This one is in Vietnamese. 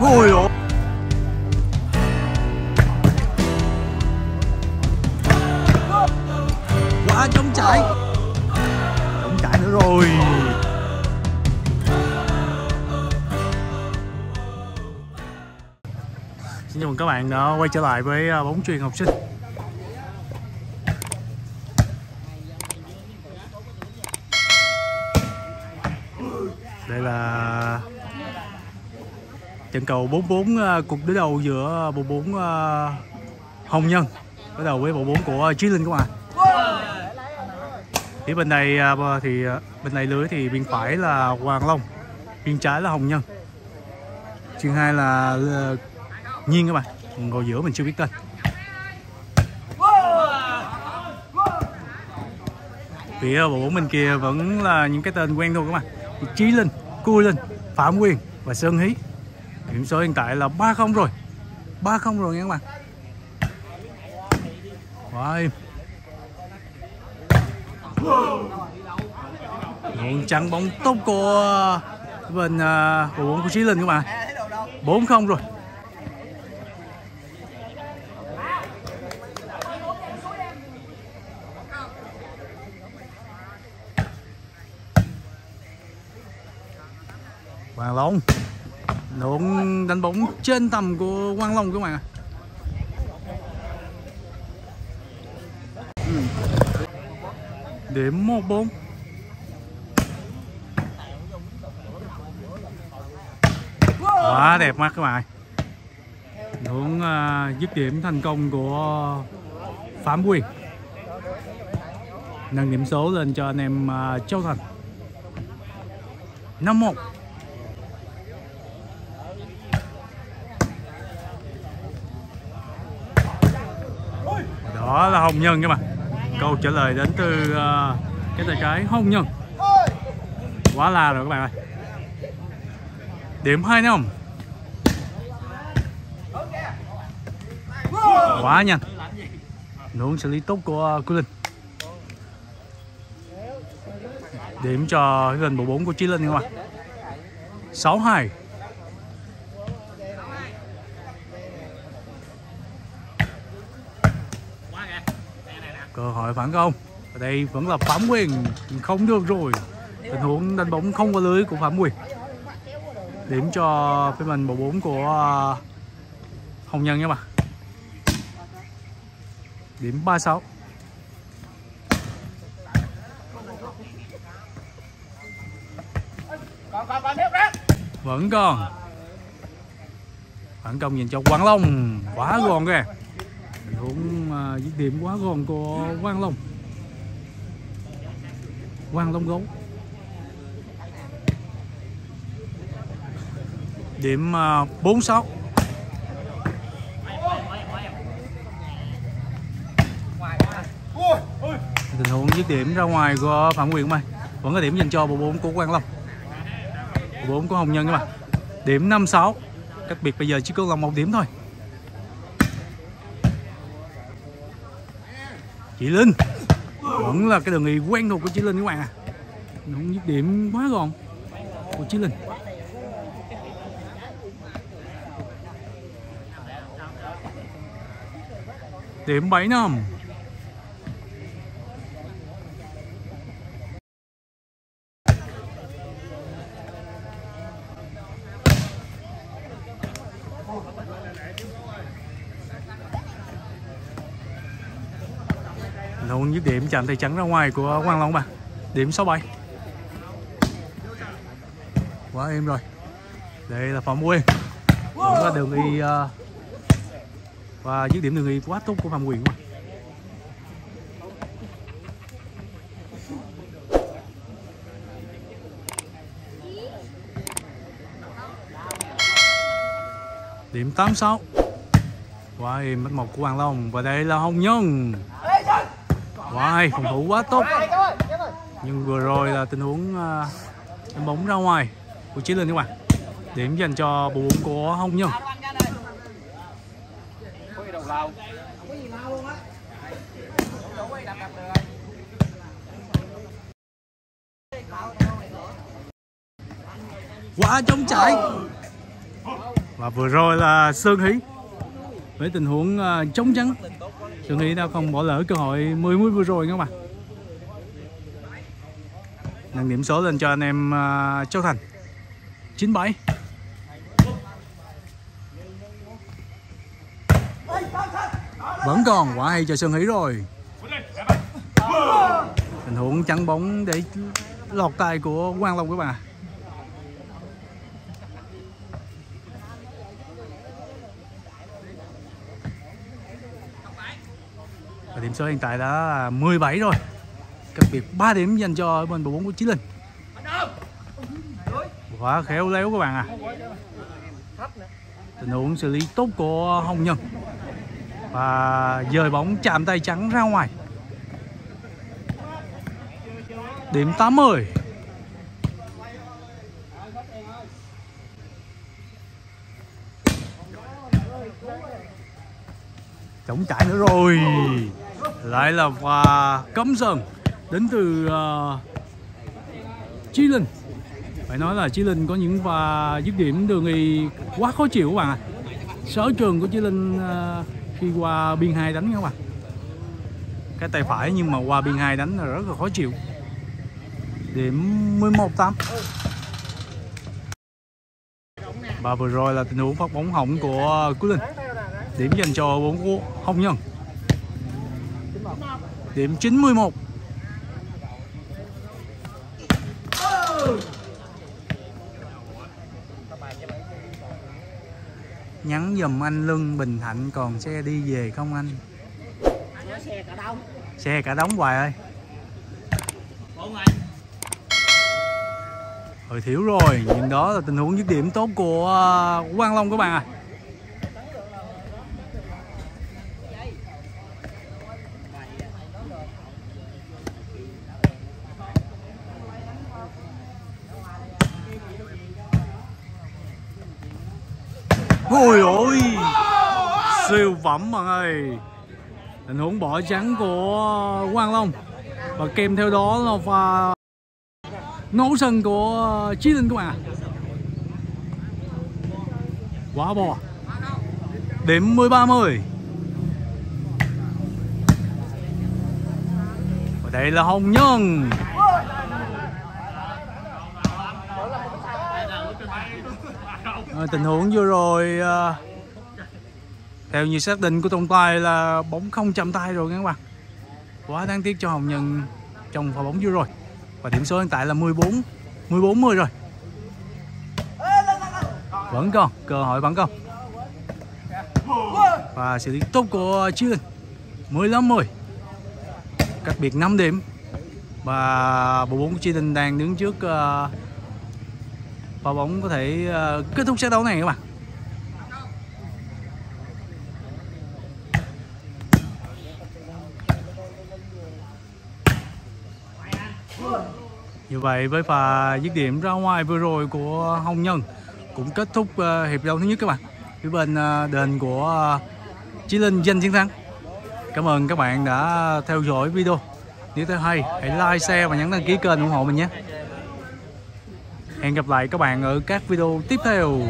ôi ôi quá trống trải. Trống trải nữa rồi. Xin chào mừng các bạn đã quay trở lại với à, bóng truyền học sinh Đây là trận cầu 44 à, cuộc đối đầu giữa ờ, bộ 4 ờ, Hồng Nhân. Đối đầu với bộ 4 của Chí Linh các bạn. Phía bên này ờ, thì bên này lưới thì bên phải là Hoàng Long bên trái là Hồng Nhân. Chương hai là Nhiên các bạn. Ngồi giữa mình chưa biết tên. Phía bộ bốn bên kia vẫn là những cái tên quen thôi các bạn. Chí Linh, Cui Linh, Phạm Quyền và Sơn Hí điểm số hiện tại là 3-0 rồi. 3-0 rồi nha các bạn. Rồi. Im chặn bóng tốt của bên uh, bộ bốn của Chí Linh các bạn. 4-0 rồi. Hoàng Long. Nộn đánh bóng trên tầm của Quang Long các bạn ạ Điểm 1-4 Quá đẹp mắt các bạn Nộn uh, à, dứt điểm thành công của Phạm Quyền. Nâng điểm số lên cho anh em uh, Châu Thành. 5-1 đó là hồng nhân các bạn. Câu trả lời đến từ uh, cái tay cái hồng nhân. Quá la rồi các bạn ơi. Điểm hai không quá nhanh. Nướng xử lý tốt của của linh. Điểm cho gần bộ 4 của Chí Linh các bạn. 6 2 cơ hội phản công. Ở đây vẫn là phạm quyền. Không được rồi. Tình huống đánh bóng không có lưới của phạm quyền điểm cho phía mình bộ bốn của à, hồng nhân nhé mà điểm 36 vẫn còn. Phản công dành cho quảng long. Quá gòn kìa tình huống à, dứt điểm quá gòn của quang long. Quang long gấu. Điểm à, bốn 46 tình huống dứt điểm ra ngoài của phạm quyền mai vẫn có điểm dành cho bộ bốn của quang long. Bộ bốn của hồng nhân các bạn điểm 56 cách biệt bây giờ chỉ có là một điểm thôi. Chị Linh. Vẫn là cái đường nghỉ quen thuộc của chị Linh các bạn à không dứt điểm quá gọn của chị Linh. Điểm 7 năm. Luôn dứt điểm chạm tay trắng ra ngoài của Quang Long bạn Điểm 67 Quá êm rồi. Đây là Phạm Quyền Đúng là đường y uh, à, Và dứt điểm đường y quá tốt của Phạm Quyền quá Điểm 86 Quá êm mất một của Hoàng Long Và đây là Hồng Nhân hay, phòng thủ quá tốt. Nhưng vừa rồi là tình huống uh, bóng ra ngoài của Chí Linh các bạn. Điểm dành cho bộ bóng của Hồng Nhân. Quá trống trải. Và vừa rồi là Sơn Hí với tình huống ờ, uh, chống chắn Sơn Hí đã không bỏ lỡ cơ hội 10 mũi vừa rồi các bạn. Nâng điểm số lên cho anh em uh, Châu Thành. 97 vẫn còn quả hay cho Sơn Hỷ rồi. Tình huống chắn bóng để lọt tay của Quang Long các bạn à. Và điểm số hiện tại đã 17 rồi. Cách biệt 3 điểm dành cho bên bộ bóng của Chí Linh. Quá khéo léo các bạn à Tình huống xử lý tốt của Hồng Nhân. Và dời bóng chạm tay trắng ra ngoài. Điểm 80 Chống chạy nữa rồi. Lại là pha cấm rừng Đến từ uh, Chí Linh. Phải nói là Chí Linh có những pha dứt điểm đường y quá khó chịu các bạn ạ. Sở trường của Chí Linh uh, khi qua biên hai đánh các bạn. Cái tay phải nhưng mà qua biên hai đánh là rất là khó chịu. Điểm 11-8 Và vừa rồi là tình huống phát bóng hỏng của Cú Linh. Điểm dành cho bóng của Hồng Nhân. Điểm 91 Nhắn dùm anh Lưng Bình Thạnh còn xe đi về không anh? Xe cả đống. Xe cả đống hoài ơi. Hồi thiếu rồi, nhưng đó là tình huống dứt điểm tốt của à, Quang Long các bạn à Ôi ôi Siêu phẩm bạn ơi. Tình huống bỏ trắng của Quang Long. Và kèm theo đó là pha nấu sân của Chí Linh các bạn ạ. Quá bò. Điểm 10-30 Và đây là Hồng Nhân. À, Tình huống vừa rồi uh, theo như xác định của trọng tài là bóng không chạm tay rồi các bạn. Quá đáng tiếc cho Hồng Nhân trong pha bóng vừa rồi. Và điểm số hiện tại là 14 14 10 rồi. Vẫn còn cơ hội vẫn còn. Và xử lý tốt của Chí 15 10 cách biệt 5 điểm. Và bộ bóng của chi đang đứng trước uh, bóng có thể uh, kết thúc trận đấu này các bạn. Như vậy với pha dứt điểm ra ngoài vừa rồi của Hồng Nhân cũng kết thúc uh, hiệp đấu thứ nhất các bạn. Phía bên uh, đền của uh, Chí Linh giành chiến thắng. Cảm ơn các bạn đã theo dõi video. Nếu thấy hay hãy like, share và nhấn đăng ký kênh ủng hộ mình nhé. Hẹn gặp lại các bạn ở các video tiếp theo.